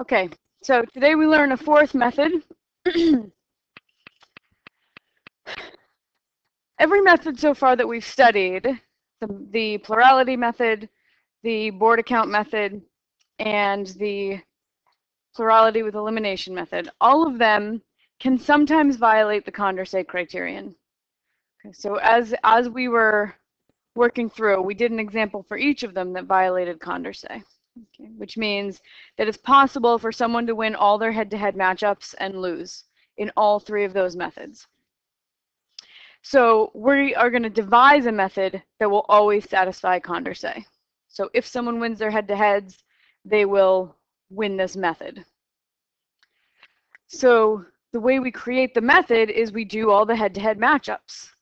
Okay, so today we learn a fourth method. Every method so far that we've studied, the, the plurality method, the Borda count method, and the plurality with elimination method, all of them can sometimes violate the Condorcet criterion. Okay, so as, as we were working through, we did an example for each of them that violated Condorcet, okay, which means that it's possible for someone to win all their head-to-head -head matchups and lose in all three of those methods. So we are going to devise a method that will always satisfy Condorcet. So if someone wins their head-to-heads, they will win this method. So the way we create the method is we do all the head-to-head -head matchups.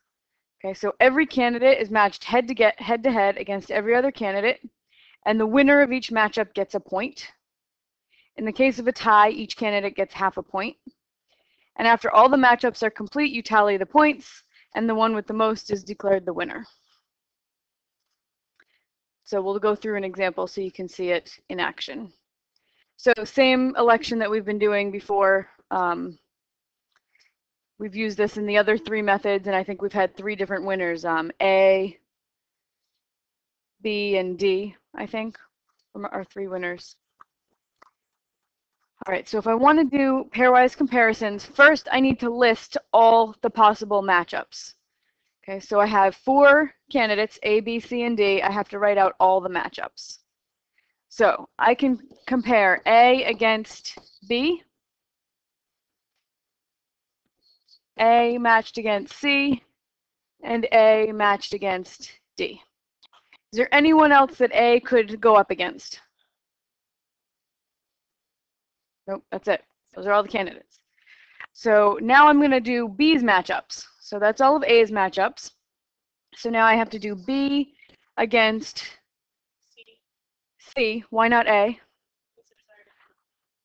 Okay, so every candidate is matched head to get head to head against every other candidate, and the winner of each matchup gets a point. In the case of a tie, each candidate gets half a point. And after all the matchups are complete, you tally the points, and the one with the most is declared the winner. So we'll go through an example so you can see it in action. So same election that we've been doing before. Um, we've used this in the other three methods, and I think we've had three different winners. Um, A, B, and D, I think, are three winners. All right, so if I want to do pairwise comparisons, first I need to list all the possible matchups. Okay, so I have four candidates, A, B, C, and D. I have to write out all the matchups. So I can compare A against B, A matched against C, and A matched against D. Is there anyone else that A could go up against? Nope, that's it. Those are all the candidates. So now I'm going to do B's matchups. So that's all of A's matchups. So now I have to do B against C. Why not A?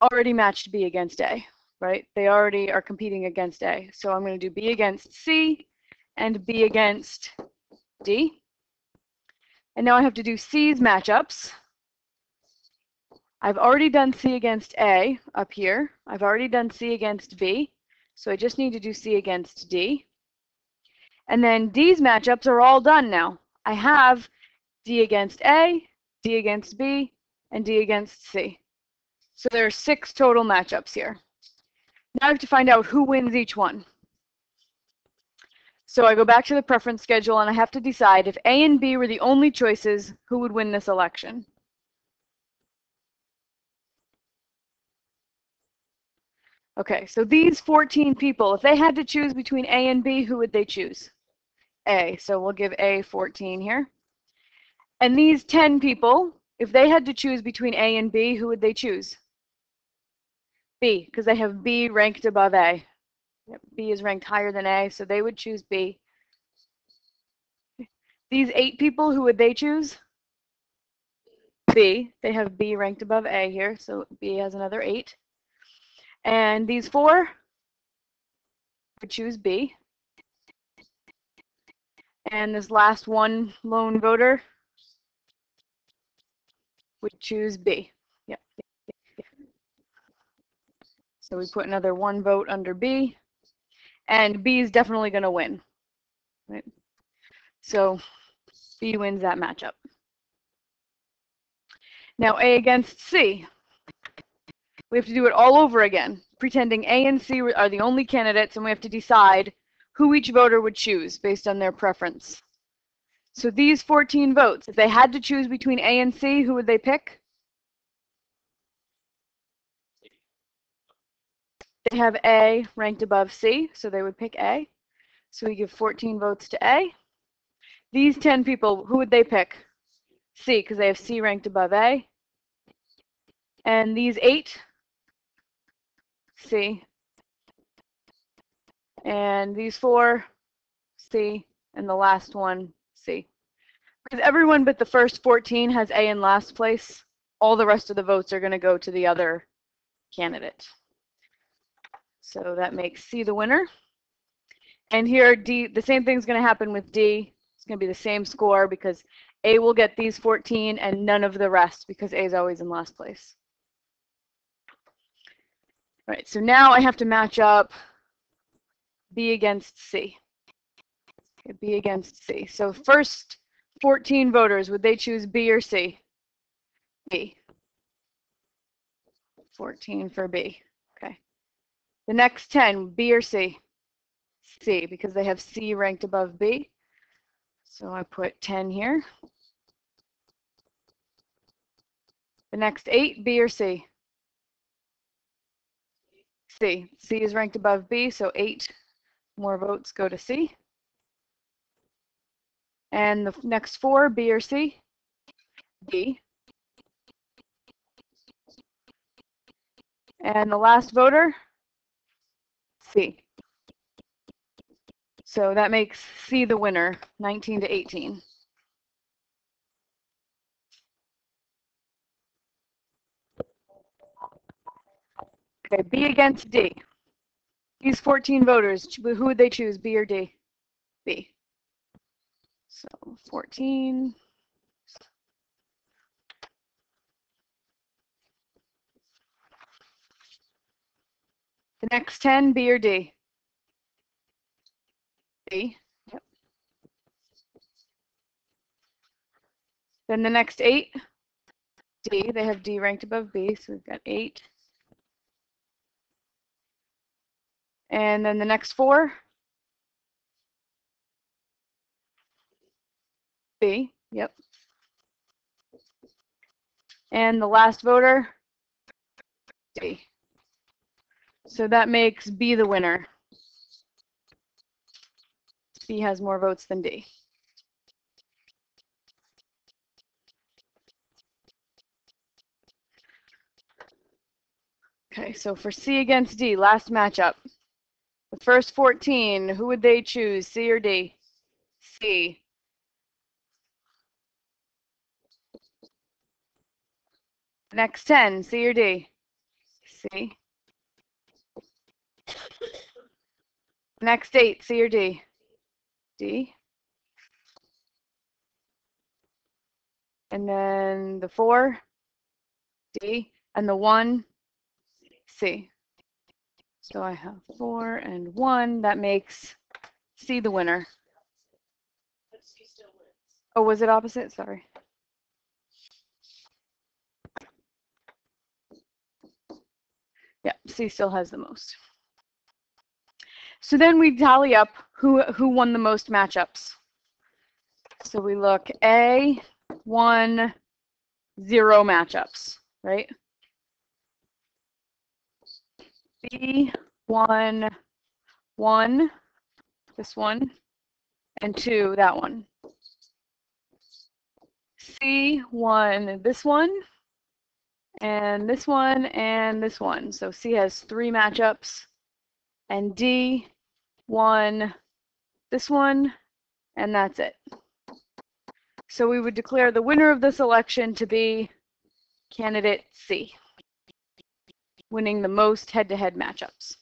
Already matched B against A right? They already are competing against A. So I'm going to do B against C and B against D. And now I have to do C's matchups. I've already done C against A up here. I've already done C against B. So I just need to do C against D. And then D's matchups are all done now. I have D against A, D against B, and D against C. So there are six total matchups here. Now I have to find out who wins each one. So I go back to the preference schedule and I have to decide if A and B were the only choices, who would win this election? Okay, so these 14 people, if they had to choose between A and B, who would they choose? A, so we'll give A 14 here. And these 10 people, if they had to choose between A and B, who would they choose? B, because they have B ranked above A. B is ranked higher than A, so they would choose B. These eight people, who would they choose? B. They have B ranked above A here, so B has another eight. And these four would choose B. And this last one lone voter would choose B. Yep. So we put another one vote under B, and B is definitely going to win. Right? So B wins that matchup. Now A against C. We have to do it all over again, pretending A and C are the only candidates, and we have to decide who each voter would choose based on their preference. So these 14 votes, if they had to choose between A and C, who would they pick? They have A ranked above C, so they would pick A. So we give 14 votes to A. These 10 people, who would they pick? C, because they have C ranked above A. And these eight, C. And these four, C. And the last one, C. Because everyone but the first 14 has A in last place, all the rest of the votes are going to go to the other candidate. So that makes C the winner. And here D, the same thing's going to happen with D. It's going to be the same score because A will get these 14 and none of the rest because A is always in last place. All right, so now I have to match up B against C. Okay, B against C. So first 14 voters, would they choose B or C? B. 14 for B. The next 10, B or C? C, because they have C ranked above B. So I put 10 here. The next 8, B or C? C. C is ranked above B, so 8 more votes go to C. And the next 4, B or C? B. And the last voter? C. So that makes C the winner, 19 to 18. Okay, B against D. These 14 voters, who would they choose, B or D? B. So 14. The next 10, B or D? D. Yep. Then the next 8, D. They have D ranked above B, so we've got 8. And then the next 4, B. Yep. And the last voter, D. So that makes B the winner. B has more votes than D. Okay, so for C against D, last matchup. The first 14, who would they choose, C or D? C. Next 10, C or D? C. Next eight, C or D? D. And then the four, D, and the one, C. So I have four and one. That makes C the winner. Oh, was it opposite? Sorry. Yeah, C still has the most. So then we tally up who, who won the most matchups. So we look A, one, zero matchups, right? B, one, one, this one, and two, that one. C, one, this one, and this one, and this one. So C has three matchups and D, one, this one, and that's it. So we would declare the winner of this election to be candidate C, winning the most head-to-head -head matchups.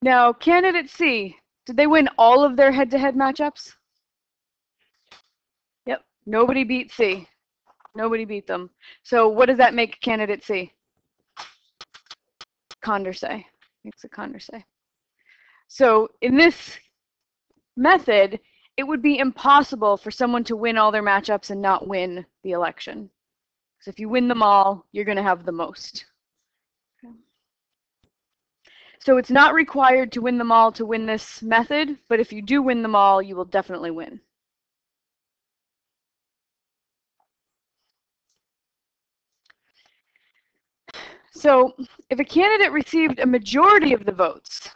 Now, candidate C, did they win all of their head-to-head -head matchups? Yep, nobody beat C. Nobody beat them. So what does that make candidate C? Condorcet. Makes a Condorcet. So in this method, it would be impossible for someone to win all their matchups and not win the election. Because if you win them all, you're going to have the most. So it's not required to win them all to win this method, but if you do win them all, you will definitely win. So if a candidate received a majority of the votes,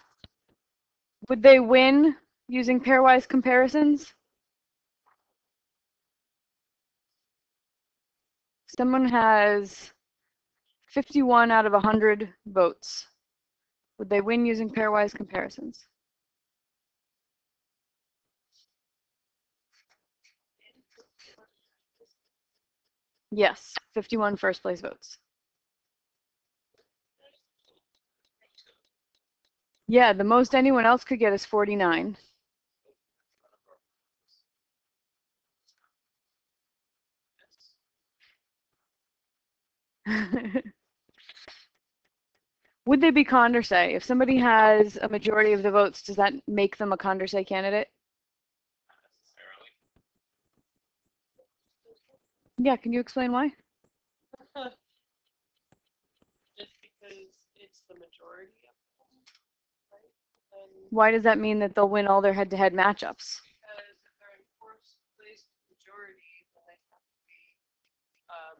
would they win using pairwise comparisons? Someone has 51 out of 100 votes. Would they win using pairwise comparisons? Yes, 51 first place votes. Yeah, the most anyone else could get is 49. Would they be Condorcet? If somebody has a majority of the votes, does that make them a Condorcet candidate? Not necessarily. Yeah, can you explain why? Just because it's the majority of them, right? And Why does that mean that they'll win all their head-to-head matchups? because if they're in fourth place majority, then they have to be, um.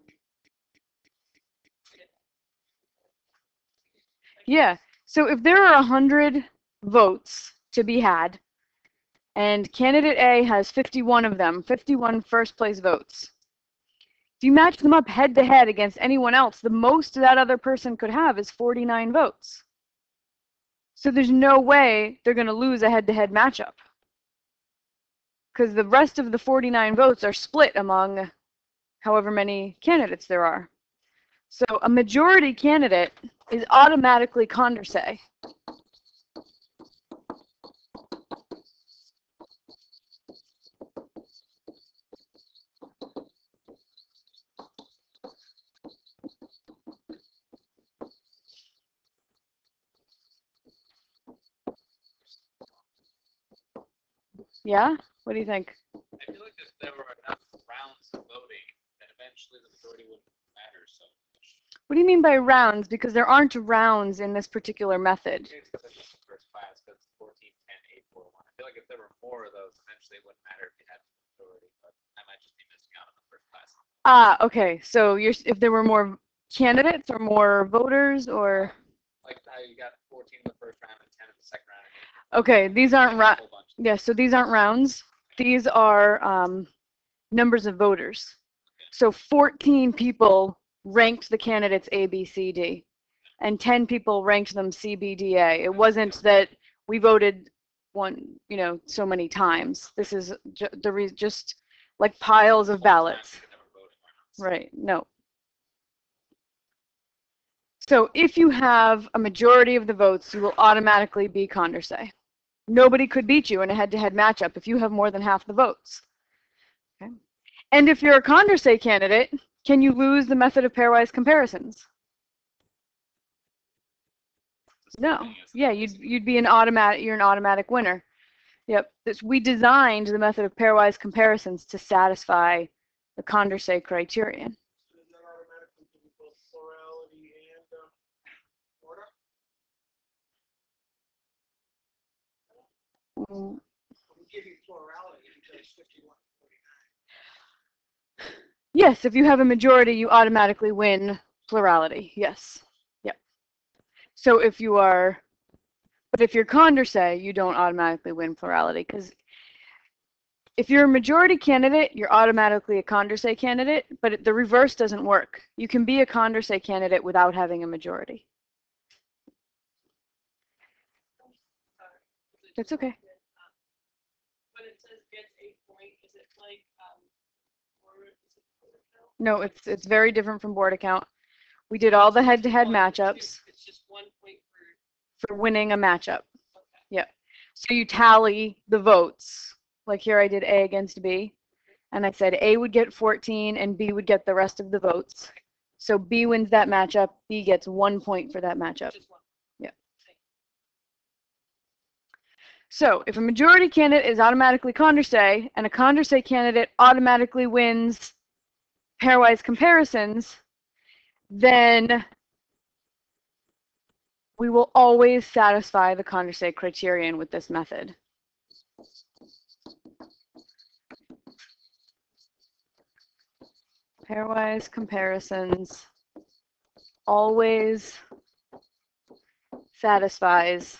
Yeah. So if there are a hundred votes to be had, and candidate A has 51 of them, 51 first place votes. If you match them up head to head against anyone else, the most that other person could have is 49 votes. So there's no way they're going to lose a head to head matchup. Because the rest of the 49 votes are split among however many candidates there are. So a majority candidate is automatically Condorcet. Yeah? What do you think? I feel like if there were enough rounds of voting, then eventually the majority wouldn't matter so much. What do you mean by rounds? Because there aren't rounds in this particular method. It's because it's the first class, because 14, 10, 8, 4, 1. I feel like if there were more of those, eventually it wouldn't matter if you had the majority, but I might just be missing out on the first class. Ah, okay. So you're if there were more candidates or more voters or Like how you got 14 in the first round and 10 in the second round. okay, these aren't a ra- whole bunch. Yeah, so these aren't rounds. These are um, numbers of voters. So 14 people ranked the candidates A, B, C, D, and 10 people ranked them C, B, D, A. It wasn't that we voted one, you know, so many times. This is ju- the re- just like piles of ballots. Right, no. So if you have a majority of the votes, you will automatically be Condorcet. Nobody could beat you in a head-to-head matchup if you have more than half the votes. Okay. And if you're a Condorcet candidate, can you lose the method of pairwise comparisons? No. Yeah, you'd you'd be an automatic you're an automatic winner. Yep. This, we designed the method of pairwise comparisons to satisfy the Condorcet criterion. So does that automatically give you both plurality and, um, order? Yes, if you have a majority, you automatically win plurality. Yes. Yep. So if you are, but if you're Condorcet, you don't automatically win plurality because if you're a majority candidate, you're automatically a Condorcet candidate, but the reverse doesn't work. You can be a Condorcet candidate without having a majority. That's okay. won't get, um, When it says gets eight point, is it like, um, or is it Borda count? No, it's it's very different from Borda count. We did all the head-to-head matchups It's just one point for, for winning a matchup. okay. So you tally the votes. Like here I did A against B. And I said A would get 14 and B would get the rest of the votes. So B wins that matchup, B gets one point for that matchup. Just one. So if a majority candidate is automatically Condorcet and a Condorcet candidate automatically wins pairwise comparisons, then we will always satisfy the Condorcet criterion with this method. Pairwise comparisons always satisfies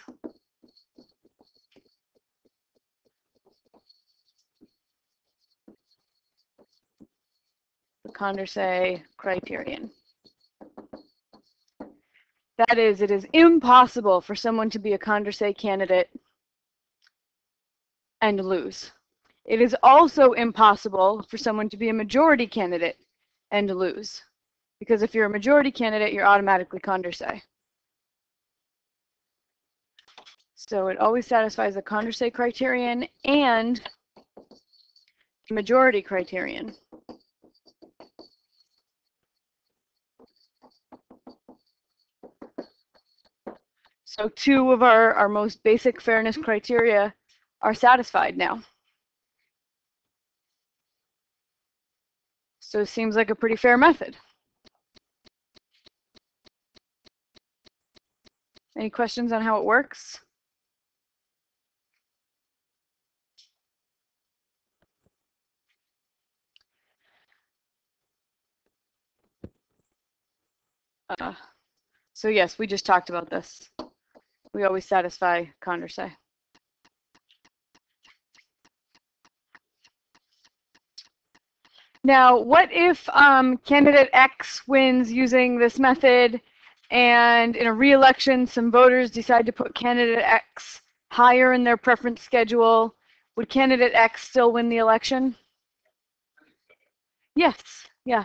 the Condorcet criterion. That is, it is impossible for someone to be a Condorcet candidate and lose. It is also impossible for someone to be a majority candidate and lose. Because if you're a majority candidate, you're automatically Condorcet. So it always satisfies the Condorcet criterion and the majority criterion. So two of our, our most basic fairness criteria are satisfied now. So it seems like a pretty fair method. Any questions on how it works? Uh, so yes, we just talked about this. We always satisfy Condorcet. Now, what if um, candidate X wins using this method and in a re-election some voters decide to put candidate X higher in their preference schedule? Would candidate X still win the election? Yes, yeah.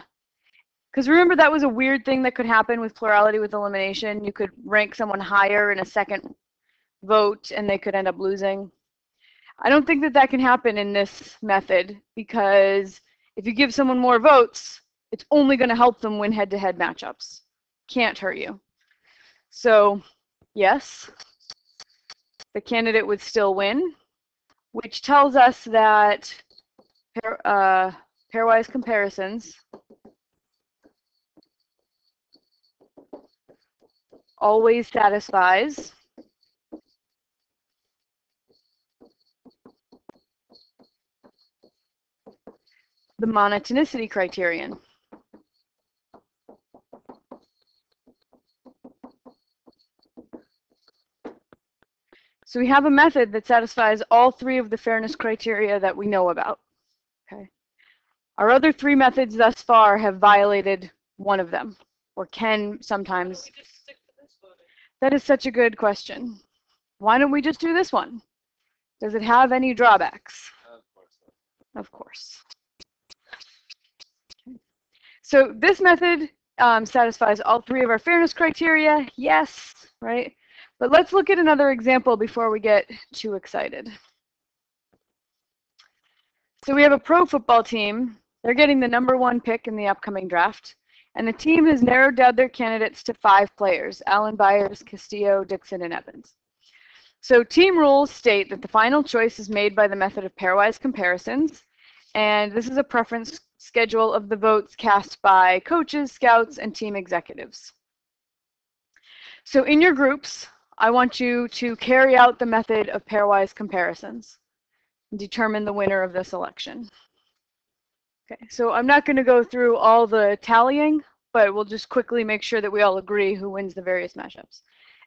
Because remember that was a weird thing that could happen with plurality with elimination. You could rank someone higher in a second vote and they could end up losing. I don't think that that can happen in this method because if you give someone more votes, it's only going to help them win head-to-head matchups. Can't hurt you. So, yes, the candidate would still win, which tells us that uh, pairwise comparisons always satisfies the monotonicity criterion. So we have a method that satisfies all three of the fairness criteria that we know about. Okay. Our other three methods thus far have violated one of them, or can sometimes. We just stick to this voting. That is such a good question. Why don't we just do this one? Does it have any drawbacks? Of course. Of course. So this method um, satisfies all three of our fairness criteria. Yes, right? But let's look at another example before we get too excited. So we have a pro football team. They're getting the number one pick in the upcoming draft. And the team has narrowed down their candidates to five players, Allen Byers, Castillo, Dixon, and Evans. So team rules state that the final choice is made by the method of pairwise comparisons. And this is a preference schedule of the votes cast by coaches, scouts, and team executives. So in your groups, I want you to carry out the method of pairwise comparisons and determine the winner of this election. Okay, so I'm not going to go through all the tallying, but we'll just quickly make sure that we all agree who wins the various matchups.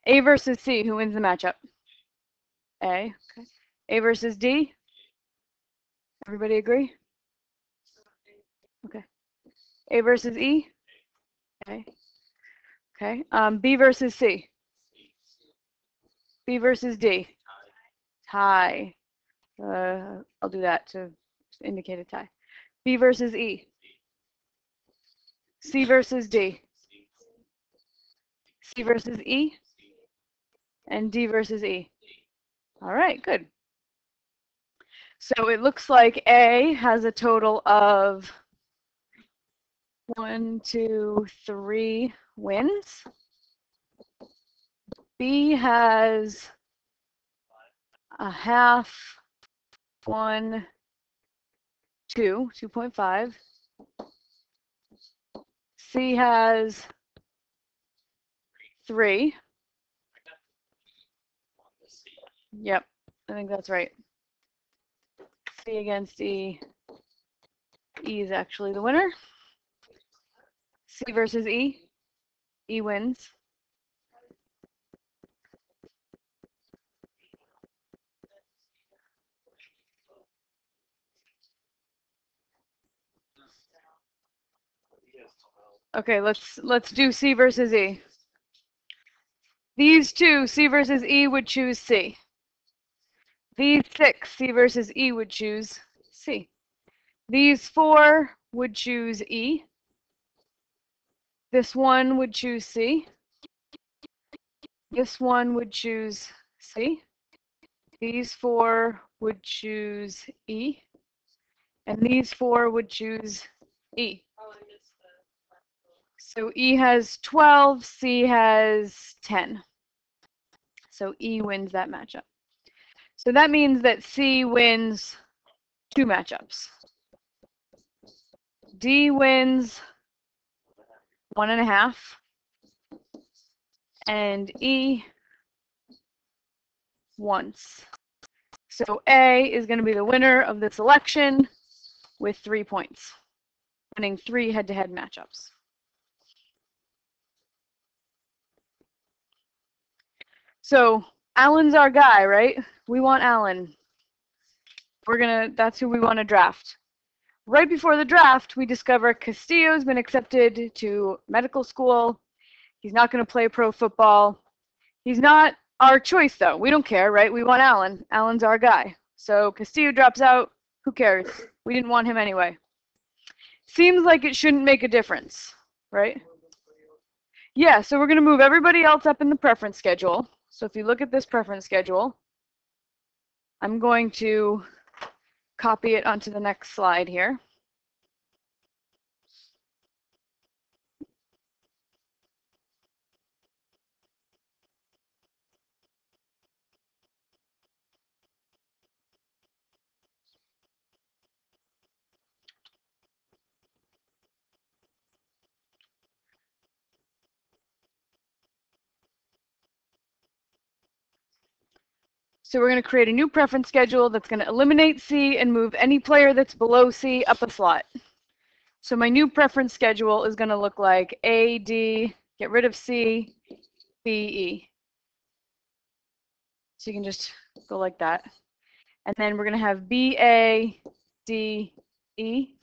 A versus C, who wins the matchup? A. Okay. A versus D? Everybody agree? Okay. A versus E? Okay. Okay. Um, B versus C? B versus D? Tie. Uh, I'll do that to indicate a tie. B versus E? C versus D? C versus E? And D versus E? All right, good. So it looks like A has a total of one, two, three wins. B has a half, one, two, 2.5. C has three. On the C. Yep, I think that's right. C against E. E is actually the winner. C versus E. E wins. Okay, let's let's do C versus E. These two, C versus E, would choose C. These six, C versus E, would choose C. These four would choose E. This one would choose C. This one would choose C. These four would choose E. And these four would choose E. Oh, I missed the. last vote. So E has 12, C has 10. So E wins that matchup. So that means that C wins two matchups. D wins one and a half. And E once. So A is going to be the winner of this election with three points, winning three head-to-head matchups. So Allen's our guy, right? We want Allen. We're gonna, that's who we want to draft. Right before the draft, we discover Castillo's been accepted to medical school. He's not going to play pro football. He's not our choice, though. We don't care, right? We want Allen. Allen's our guy. So Castillo drops out. Who cares? We didn't want him anyway. Seems like it shouldn't make a difference, right? Yeah, so we're going to move everybody else up in the preference schedule. So if you look at this preference schedule, I'm going to copy it onto the next slide here. So we're going to create a new preference schedule that's going to eliminate C and move any player that's below C up a slot. So my new preference schedule is going to look like A, D, get rid of C, B, E. So you can just go like that. And then we're going to have B, A, D, E.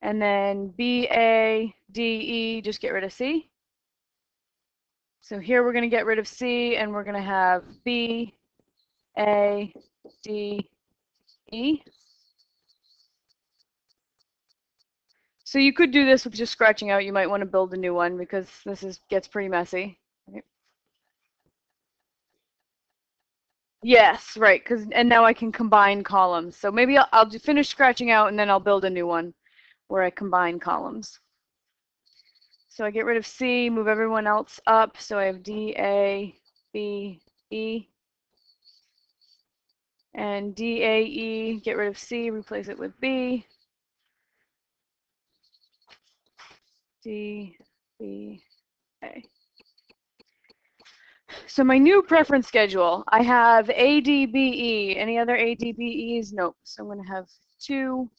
And then B, A, D, E, just get rid of C. So here we're going to get rid of C and we're going to have B, A, D, E. So you could do this with just scratching out. You might want to build a new one because this is gets pretty messy. Yes, right. Because and now I can combine columns. So maybe I'll, I'll finish scratching out and then I'll build a new one where I combine columns. So I get rid of C, move everyone else up. So I have D, A, B, E. And D, A, E, get rid of C, replace it with B. D, B, A. So my new preference schedule, I have A, D, B, E. Any other A, D, B, E's? Nope. So I'm going to have two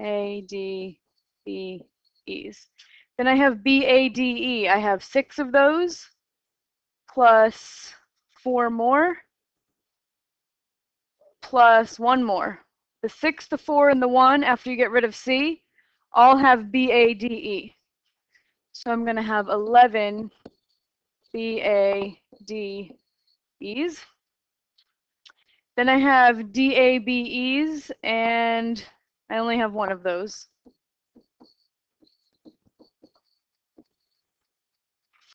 A, D, B, E's. Then I have BADE. I have six of those plus four more plus one more. The six, the four, and the one after you get rid of C all have BADE. So I'm going to have 11 BADEs. Then I have DABEs, and I only have one of those.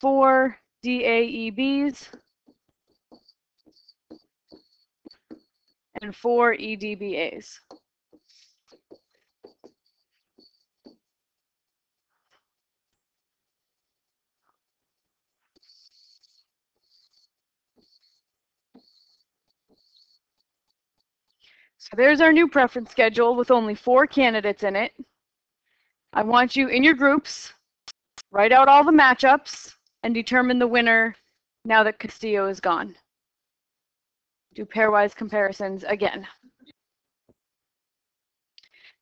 Four DAEBs and four EDBAs. So there's our new preference schedule with only four candidates in it. I want you in your groups, write out all the matchups, and determine the winner now that Castillo is gone. Do pairwise comparisons again.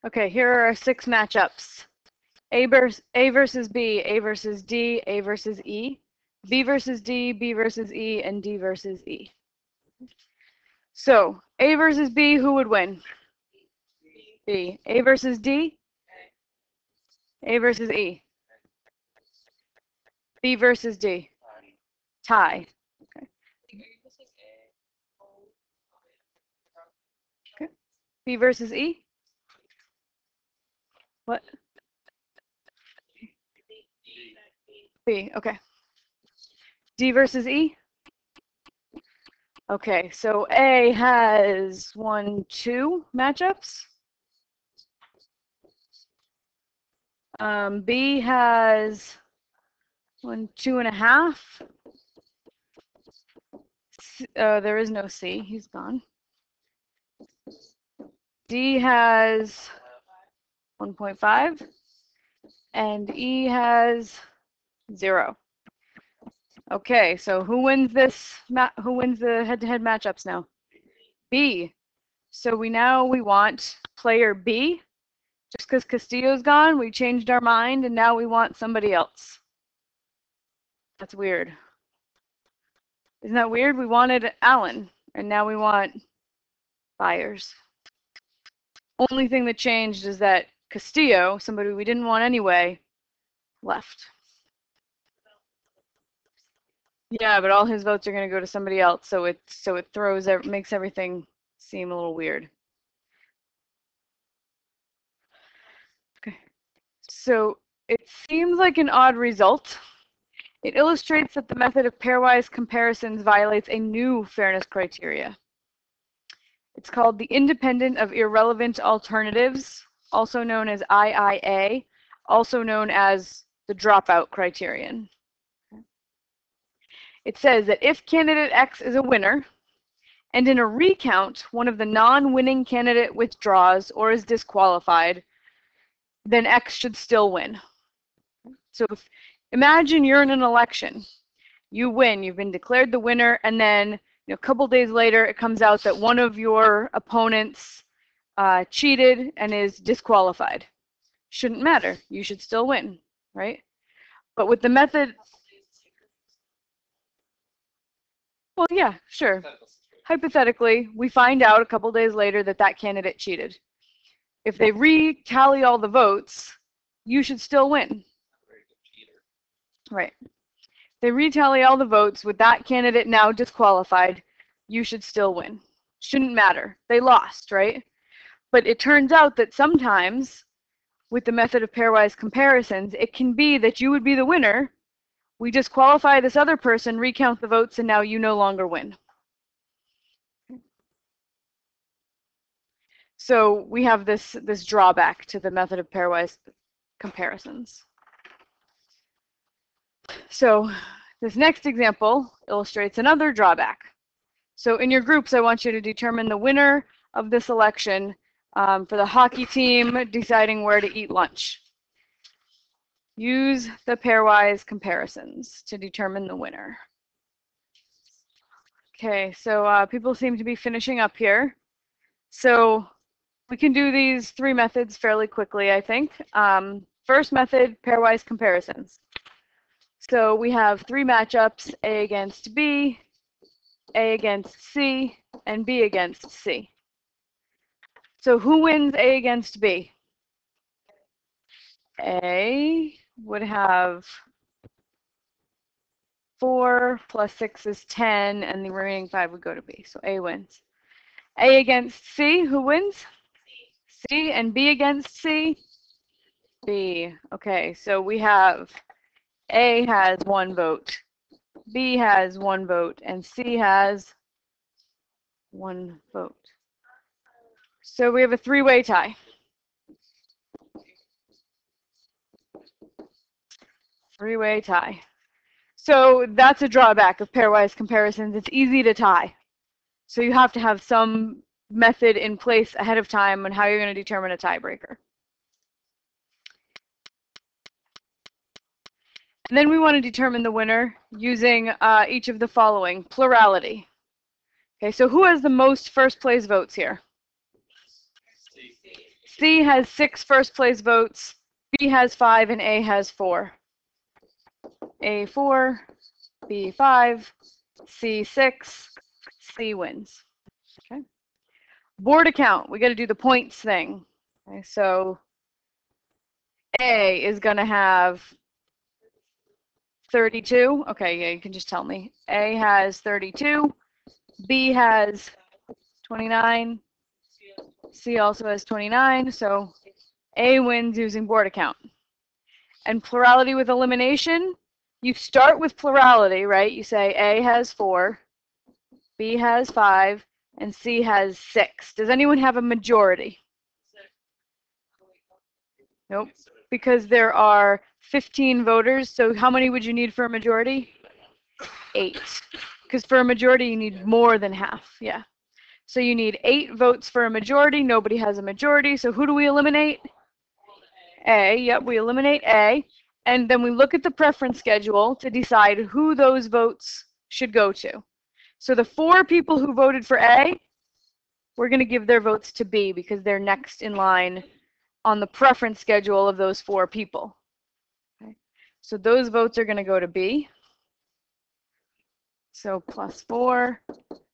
Okay, here are our six matchups. A, A versus B, A versus D, A versus E, B versus D, B versus E, and D versus E. So, A versus B, who would win? B. A versus D? A versus E. B versus D. Tie. Okay. Okay. B versus E. What? B. Okay. D versus E. Okay, so A has one, two matchups. Um, B has one, two and a half. Uh, there is no C. He's gone. D has 1.5 and E has zero. Okay, so who wins this? Who wins the head-to-head matchups now? B. So we now we want player B. Just because Castillo's gone, we changed our mind and now we want somebody else. That's weird. Isn't that weird? We wanted Allen and now we want Byers. Only thing that changed is that Castillo, somebody we didn't want anyway, left. Yeah, but all his votes are going to go to somebody else, so it so it throws makes everything seem a little weird. Okay. So it seems like an odd result. It illustrates that the method of pairwise comparisons violates a new fairness criteria. It's called the independent of irrelevant alternatives, also known as IIA, also known as the dropout criterion. It says that if candidate X is a winner, and in a recount, one of the non-winning candidate withdraws or is disqualified, then X should still win. So if, imagine you're in an election. You win, you've been declared the winner, and then you know, a couple days later, it comes out that one of your opponents uh, cheated and is disqualified. Shouldn't matter. You should still win, right? But with the method, well, yeah, sure. Hypothetically, we find out a couple days later that that candidate cheated. If they re-tally all the votes, you should still win. Not a very good cheater. Right. They retally all the votes with that candidate now disqualified, you should still win. Shouldn't matter. They lost, right? But it turns out that sometimes with the method of pairwise comparisons, it can be that you would be the winner. We disqualify this other person, recount the votes, and now you no longer win. So we have this, this drawback to the method of pairwise comparisons. So this next example illustrates another drawback. So in your groups, I want you to determine the winner of this election um, for the hockey team deciding where to eat lunch. Use the pairwise comparisons to determine the winner. Okay, so uh, people seem to be finishing up here. So we can do these three methods fairly quickly, I think. Um, first method, pairwise comparisons. So we have three matchups, A against B, A against C, and B against C. So who wins A against B? A would have 4 plus 6 is 10, and the remaining 5 would go to B. So A wins. A against C, who wins? C, and B against C? B. Okay, so we have A has one vote, B has one vote, and C has one vote. So we have a three-way tie. Three-way tie. So that's a drawback of pairwise comparisons. It's easy to tie. So you have to have some method in place ahead of time on how you're going to determine a tiebreaker. And then we want to determine the winner using uh, each of the following. Plurality. Okay, so who has the most first place votes here? C. C has six first place votes, B has five, and A has four. A four, B five, C six, C wins. Okay. Borda count, we got to do the points thing. Okay, so A is going to have 32. Okay, yeah, you can just tell me. A has 32, B has 29, C also has 29, so A wins using Borda count. And plurality with elimination, you start with plurality, right? You say A has 4, B has 5, and C has 6. Does anyone have a majority? Nope, because there are 15 voters, so how many would you need for a majority? 8. Because for a majority, you need more than half. Yeah. So you need eight votes for a majority. Nobody has a majority. So who do we eliminate? A. Yep, we eliminate A. And then we look at the preference schedule to decide who those votes should go to. So the four people who voted for A, we're going to give their votes to B because they're next in line on the preference schedule of those four people. So those votes are going to go to B. So plus four.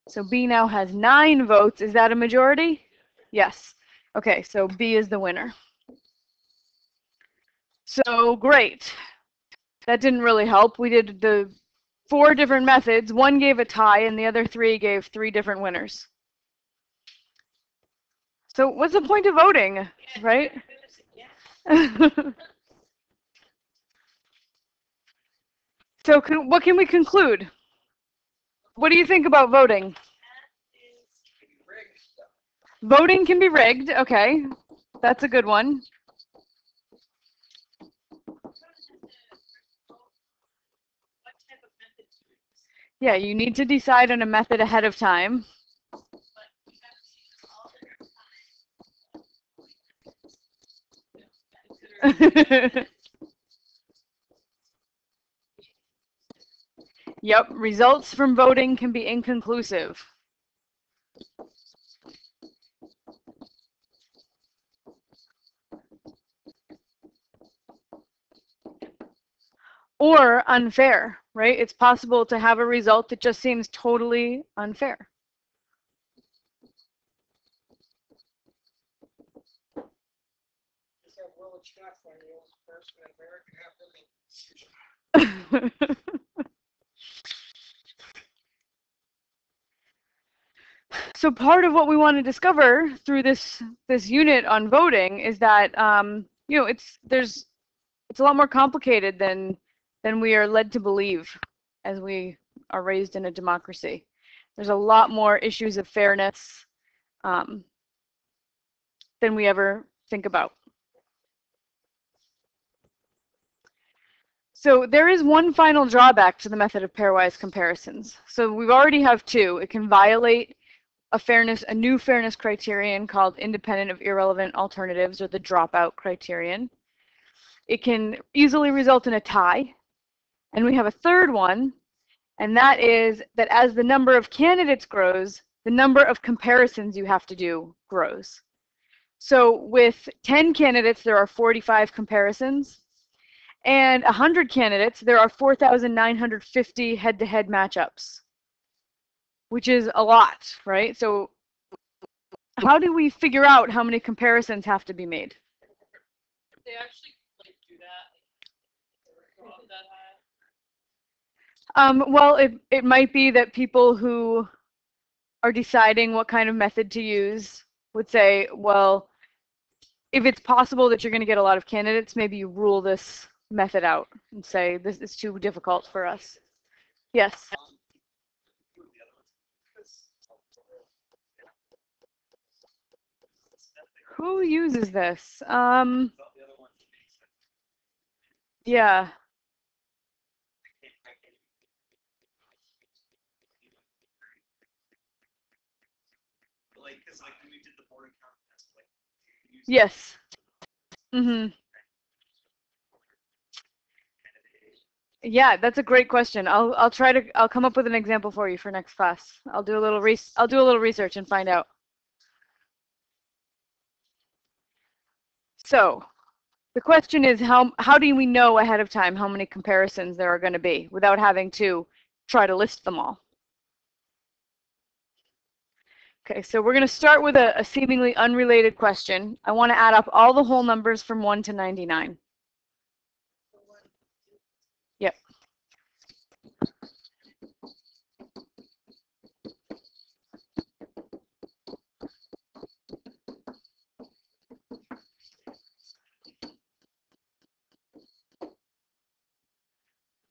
So B now has nine votes. Is that a majority? Yes. Okay, so B is the winner. So great. That didn't really help. We did the four different methods. One gave a tie and the other three gave three different winners. So what's the point of voting, right? so can, what can we conclude? What do you think about voting? Voting can be rigged. Okay, that's a good one. Yeah, you need to decide on a method ahead of time. yep, results from voting can be inconclusive. Or unfair, right? It's possible to have a result that just seems totally unfair. Just have Willa Chaplin, the oldest person in America, have them make so part of what we want to discover through this this unit on voting is that um, you know it's there's it's a lot more complicated than than we are led to believe as we are raised in a democracy. There's a lot more issues of fairness um, than we ever think about. So there is one final drawback to the method of pairwise comparisons. So we already have two. It can violate a fairness, a new fairness criterion called independent of irrelevant alternatives or the dropout criterion. It can easily result in a tie. And we have a third one, and that is that as the number of candidates grows, the number of comparisons you have to do grows. So with 10 candidates, there are 45 comparisons and 100 candidates, there are 4,950 head-to-head matchups, which is a lot, right? So how do we figure out how many comparisons have to be made? They actually like do that. That. Um, well, it, it might be that people who are deciding what kind of method to use would say, well, if it's possible that you're going to get a lot of candidates, maybe you rule this method out and say this is too difficult for us. Yes. Who uses this? Um, yeah. Yes. Mhm. Yeah, that's a great question. I'll I'll try to I'll come up with an example for you for next class. I'll do a little re I'll do a little research and find out. So, the question is how how do we know ahead of time how many comparisons there are going to be without having to try to list them all? Okay, so we're going to start with a, a seemingly unrelated question. I want to add up all the whole numbers from 1 to 99.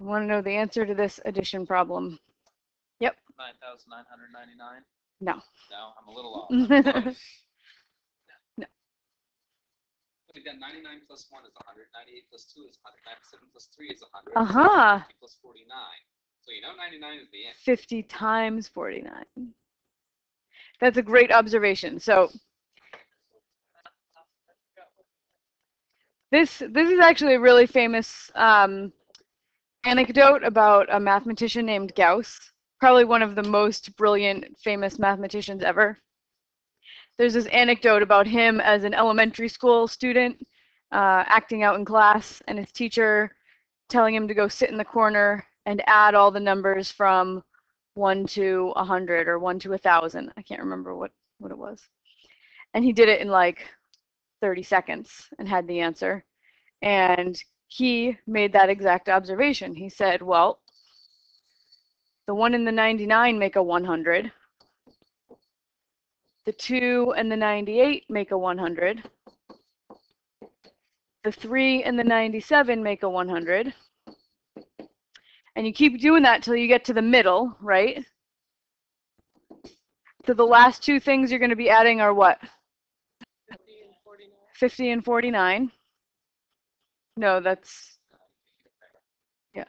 I want to know the answer to this addition problem. Yep. Nine thousand nine hundred ninety-nine? No. No, I'm a little off. No. I'm close. No. We've got ninety-nine plus one is hundred, ninety-eight plus two is hundred, ninety-seven plus three is hundred. Uh-huh. Plus forty-nine. So you know 99 is the end. 50 times 49. That's a great observation. So this this is actually a really famous um, anecdote about a mathematician named Gauss, probably one of the most brilliant, famous mathematicians ever. There's this anecdote about him as an elementary school student uh, acting out in class, and his teacher telling him to go sit in the corner and add all the numbers from 1 to 100 or 1 to 1000. I can't remember what, what it was. And he did it in like 30 seconds and had the answer. And he made that exact observation. He said, well, the 1 and the 99 make a 100. The 2 and the 98 make a 100. The 3 and the 97 make a 100. And you keep doing that till you get to the middle, right? So the last two things you're going to be adding are what? 50 and 49. 50 and 49. No, that's, yeah.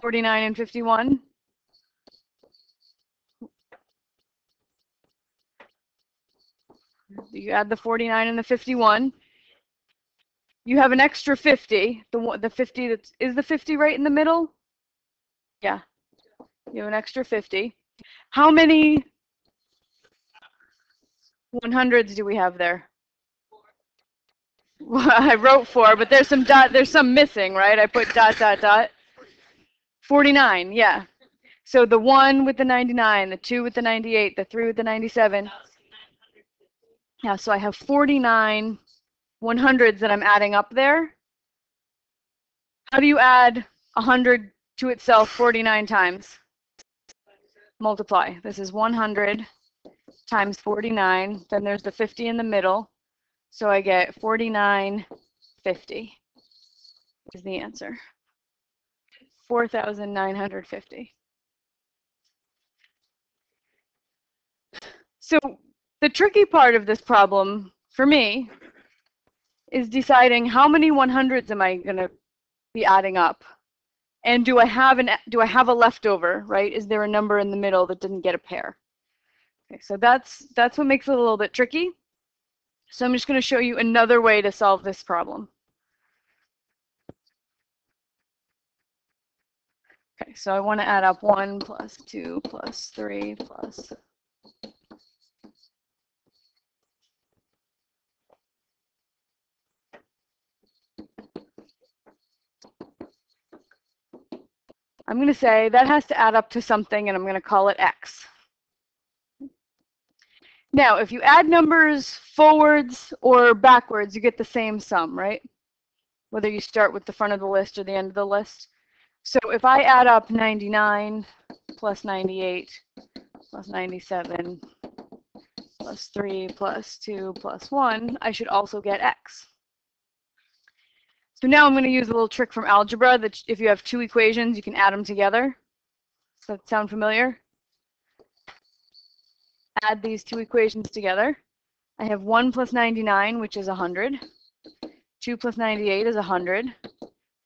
49 and 51. You add the 49 and the 51. You have an extra 50. The the 50 that's is the 50 right in the middle? Yeah. You have an extra 50. How many 100s do we have there? I wrote four, but there's some dot, there's some missing, right? I put dot, dot, dot. 49, yeah. So the one with the 99, the two with the 98, the three with the 97. Yeah, so I have 49 100s that I'm adding up there. How do you add 100 to itself 49 times? Multiply. This is 100 times 49. Then there's the 50 in the middle. So I get 4950 is the answer. 4,950. So the tricky part of this problem for me is deciding how many 100s am I going to be adding up? And do I have an do I have a leftover, right? Is there a number in the middle that didn't get a pair? Okay, so that's that's what makes it a little bit tricky. So I'm just going to show you another way to solve this problem. Okay, so I want to add up 1 plus 2 plus 3 plus I'm going to say that has to add up to something, and I'm going to call it x. Now, if you add numbers forwards or backwards, you get the same sum, right? Whether you start with the front of the list or the end of the list. So if I add up 99 plus 98 plus 97 plus 3 plus 2 plus 1, I should also get x. So now I'm going to use a little trick from algebra that if you have two equations, you can add them together. Does that sound familiar? Add these two equations together. I have 1 plus 99, which is 100. 2 plus 98 is 100.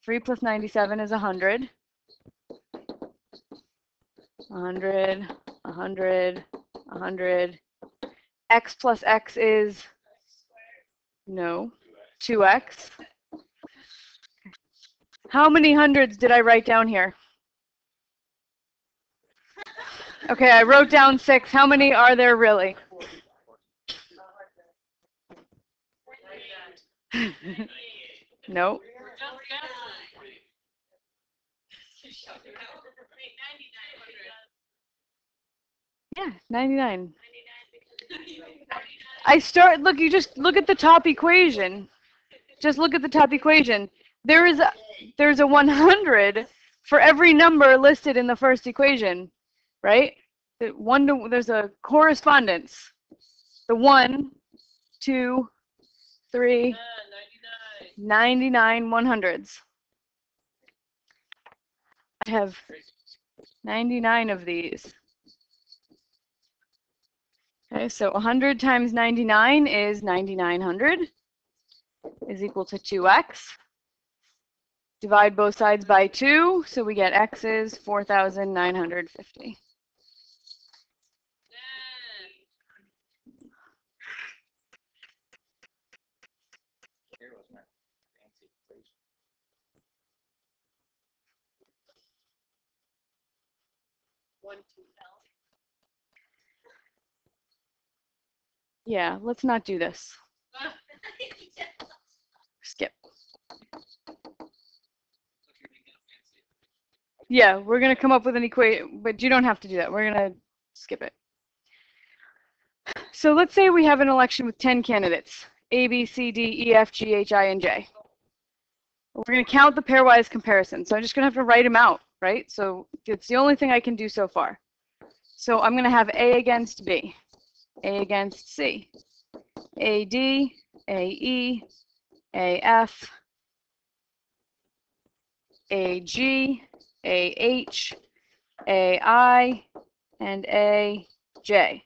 3 plus 97 is 100. 100, 100, 100. x plus x is? No. 2x. How many hundreds did I write down here? Okay, I wrote down six. How many are there really? no. Yeah, 99. I start, look, you just look at the top equation. Just look at the top equation. There is a, there's a 100 for every number listed in the first equation, right? The one to, there's a correspondence. The one, two, three, Ah, 99. 99 100s. I have 99 of these. Okay, so 100 times 99 is 9900 is equal to 2x. Divide both sides by 2, so we get x is 4,950. Nah. Here was my fancy equation. One, two, L. Yeah, let's not do this. Skip. Yeah, we're going to come up with an equation, but you don't have to do that. We're going to skip it. So let's say we have an election with 10 candidates, A, B, C, D, E, F, G, H, I, and J. We're going to count the pairwise comparison. So I'm just going to have to write them out, right? So it's the only thing I can do so far. So I'm going to have A against B, A against C, AD, AE, AF, AG, AH, AI, and AJ.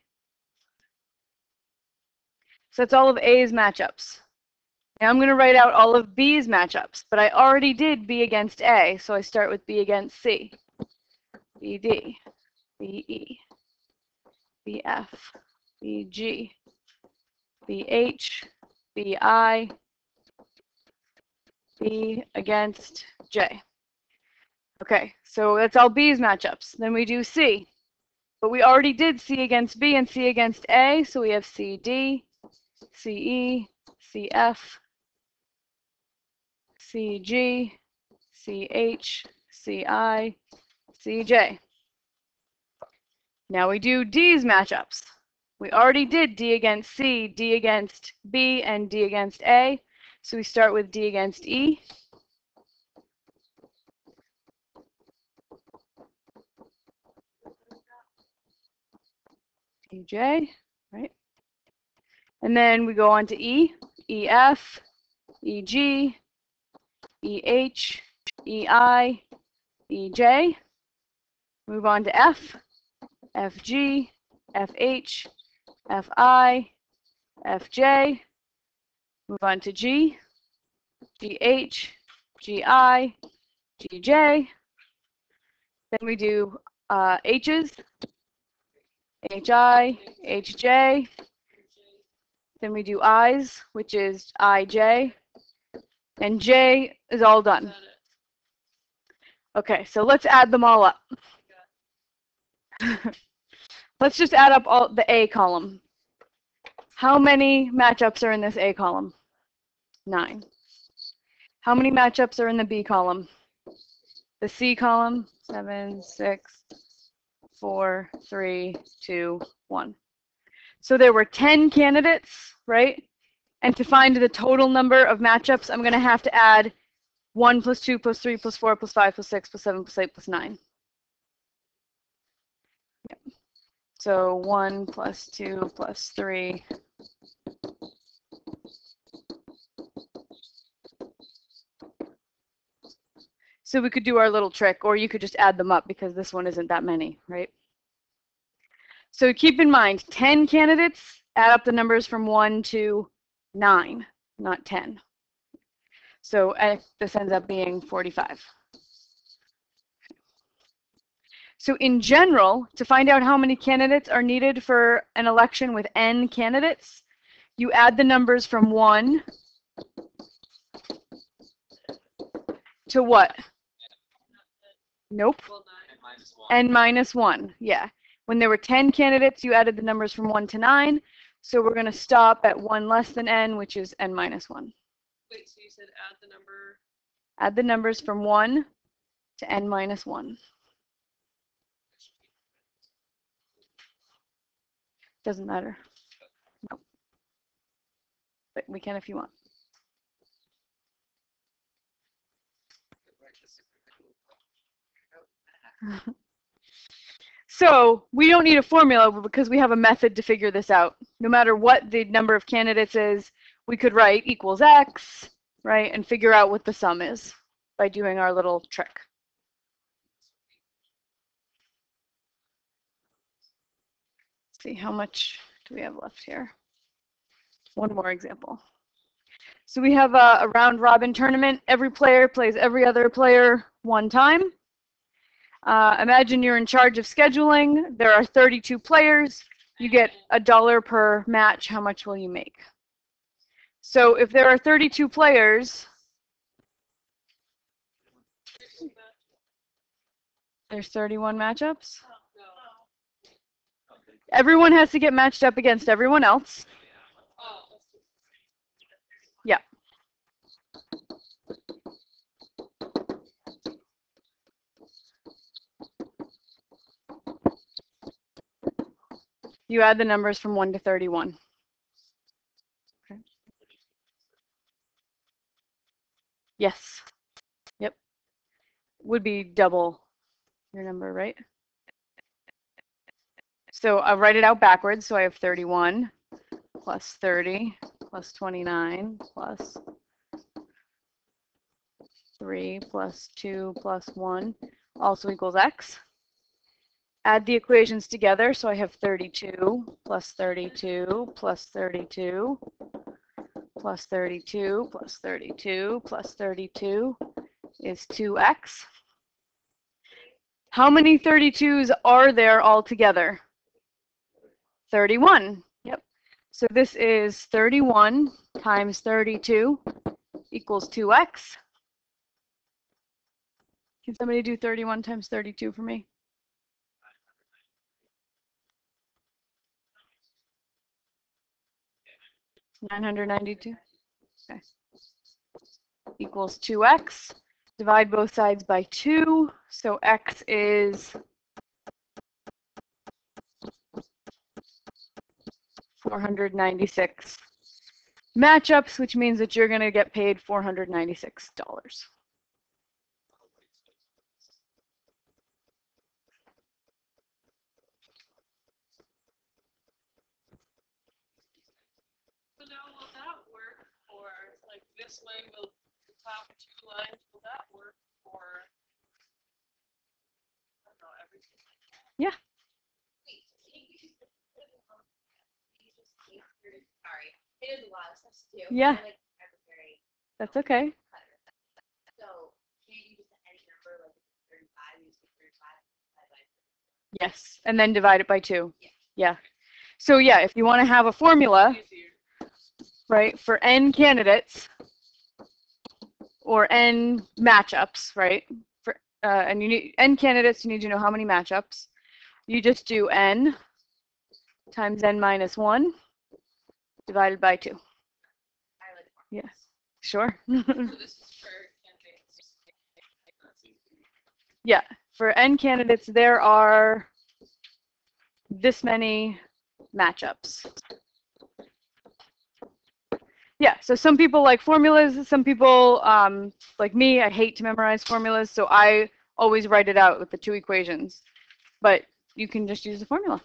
So that's all of A's matchups. Now I'm going to write out all of B's matchups, but I already did B against A, so I start with B against C. BD, BE, BF, BG, BH, BI, B against J. Okay, so that's all B's matchups. Then we do C. But we already did C against B and C against A, so we have CD, CE, CF, CG, CH, CI, CJ. Now we do D's matchups. We already did D against C, D against B, and D against A. So we start with D against E. EJ, right? And then we go on to E, EF, EG, EH, EI, EJ. Move on to F, FG, FH, FI, FJ. Move on to G, GH, GI, GJ. Then we do uh, H's, HI, HJ. Then we do I's, which is IJ. And J is all done. Okay, so let's add them all up. let's just add up all the A column. How many matchups are in this A column? Nine. How many matchups are in the B column? The C column, seven, six, four, three, two, one. So there were 10 candidates, right? And to find the total number of matchups, I'm going to have to add 1 plus 2 plus 3 plus 4 plus 5 plus 6 plus 7 plus 8 plus 9. Yep. So 1 plus 2 plus 3. So we could do our little trick, or you could just add them up because this one isn't that many, right? So keep in mind, 10 candidates, add up the numbers from 1 to 9, not 10. So this ends up being 45. So in general, to find out how many candidates are needed for an election with n candidates, you add the numbers from 1 to what? Nope. N minus one. n minus 1, yeah. When there were 10 candidates, you added the numbers from 1 to 9. So we're going to stop at 1 less than n, which is n minus 1. Wait, so you said add the number. Add the numbers from 1 to n minus 1. Doesn't matter. No. But we can if you want. So we don't need a formula because we have a method to figure this out. No matter what the number of candidates is, we could write equals x, right, and figure out what the sum is by doing our little trick. See, how much do we have left here? One more example. So we have a, a round robin tournament. Every player plays every other player one time. Uh, imagine you're in charge of scheduling. There are 32 players. You get a dollar per match. How much will you make? So if there are 32 players, there's 31 matchups. Everyone has to get matched up against everyone else. Just- You add the numbers from 1 to 31. Yes. Yep. Would be double your number, right? So I'll write it out backwards. So I have 31 plus 30 plus 29 plus 3 plus 2 plus 1 also equals x. Add the equations together. So I have 32 plus 32 plus 32 plus 32 plus 32 plus 32 is 2x. How many 32s are there altogether? 31. Yep. So this is 31 times 32 equals 2x. Can somebody do 31 times 32 for me? Nine hundred ninety-two. Okay. Equals two x. Divide both sides by two, so x is four hundred ninety-six matchups, which means that you're gonna get paid four hundred ninety-six dollars. So now will that work for, like, this way, will the top two lines, will that work for? I don't know, everything. Yeah. Wait, can you just, can you just take your, a lot of stuff to do. Yeah. I, Like, very That's okay. So, can you just any number, like, thirty-five, you thirty-five, divided by Yes, and then divide it by two. Yeah. Yeah. So yeah, if you want to have a formula, right, for n candidates or n matchups, right? For uh, and you need n candidates, you need to know how many matchups. You just do n times n minus one divided by two. I like more. Yes, sure. So this is for candidates. yeah, for n candidates, there are this many matchups. Yeah, so some people like formulas, some people, um, like me, I hate to memorize formulas, so I always write it out with the two equations. But you can just use the formula.